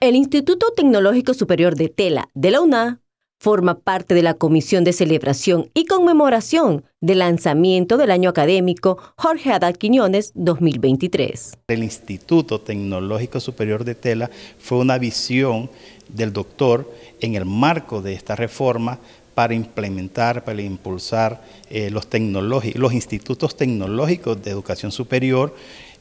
El Instituto Tecnológico Superior de Tela de la UNA forma parte de la Comisión de Celebración y Conmemoración del lanzamiento del año académico Jorge Haddad Quiñones 2023. El Instituto Tecnológico Superior de Tela fue una visión del doctor en el marco de esta reforma para implementar, para impulsar eh, los, institutos tecnológicos de educación superior,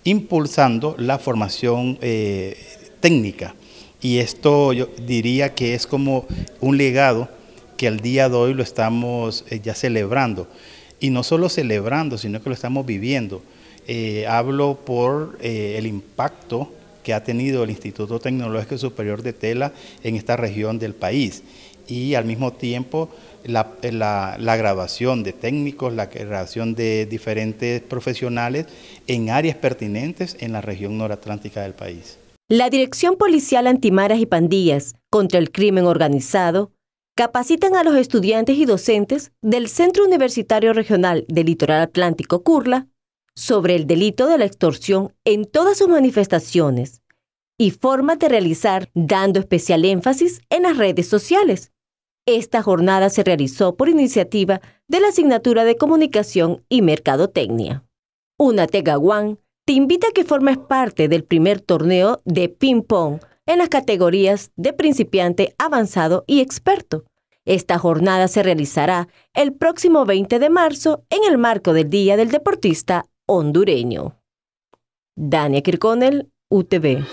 impulsando la formación eh, técnica y esto yo diría que es como un legado que al día de hoy lo estamos eh, ya celebrando. Y no solo celebrando, sino que lo estamos viviendo. Hablo por el impacto que ha tenido el Instituto Tecnológico Superior de Tela en esta región del país. Y al mismo tiempo la, la graduación de técnicos, la graduación de diferentes profesionales en áreas pertinentes en la región noratlántica del país. La Dirección Policial Antimaras y Pandillas contra el Crimen Organizado capacitan a los estudiantes y docentes del Centro Universitario Regional del Litoral Atlántico Curla sobre el delito de la extorsión en todas sus manifestaciones y formas de realizar, dando especial énfasis en las redes sociales. Esta jornada se realizó por iniciativa de la Asignatura de Comunicación y Mercadotecnia. Una Tegaguán te invita a que formes parte del primer torneo de ping-pong en las categorías de principiante, avanzado y experto. Esta jornada se realizará el próximo 20 de marzo en el marco del Día del Deportista Hondureño. Dania Kirkonel, UTV.